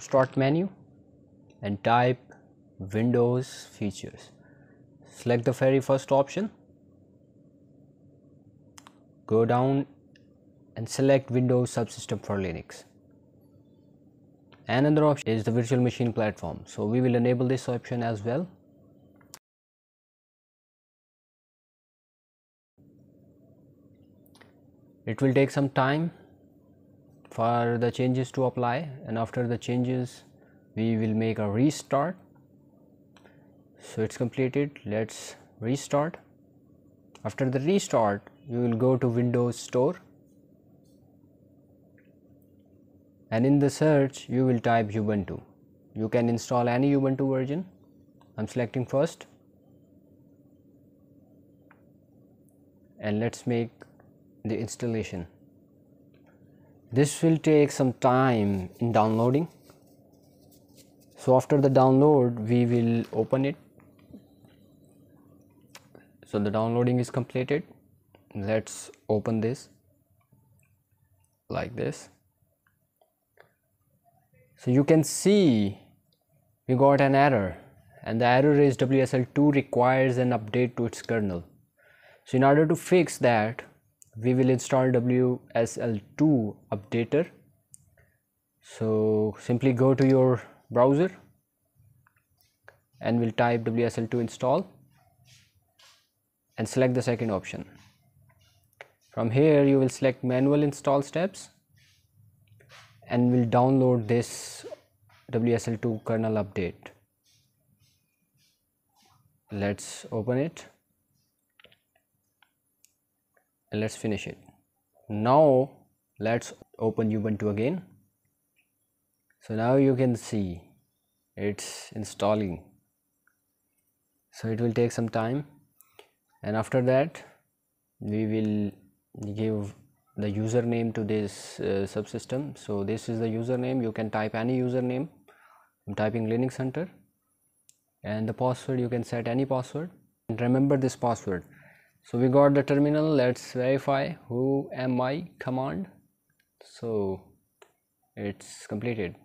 start menu and type windows features. Select the very first option. Go down and select windows subsystem for linux. Another option is the virtual machine platform. So we will enable this option as well. It will take some time for the changes to apply and after the changes we will make a restart. So it's completed. Let's restart. After the restart you will go to windows store. And in the search you will type ubuntu. You can install any ubuntu version. I'm selecting first. And let's make the installation this will take some time in downloading. So after the download we will open it. So the downloading is completed. Let's open this like this. So you can see we got an error and the error is WSL2 requires an update to its kernel. So in order to fix that we will install WSL2 updater. So simply go to your browser and we'll type WSL2 install and select the second option. From here you will select manual install steps and we'll download this WSL2 kernel update. Let's open it and let's finish it. Now let's open ubuntu again. So now you can see it's installing. So it will take some time. And after that we will give the username to this uh, subsystem. So this is the username. You can type any username. I'm typing linux hunter. And the password you can set any password. And remember this password so we got the terminal. Let's verify who am i. Command. So it's completed